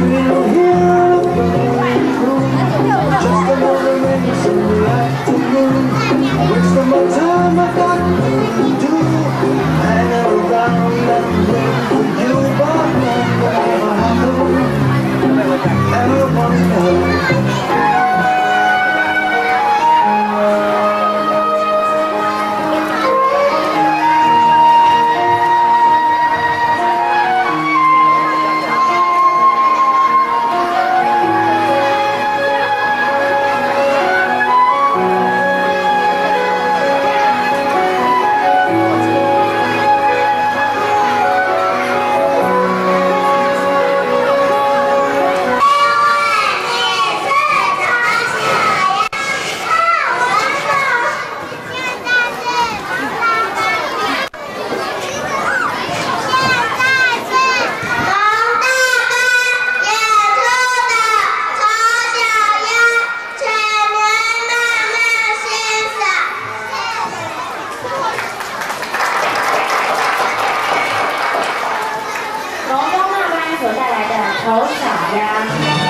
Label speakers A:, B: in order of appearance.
A: 龙东
B: 好傻呀。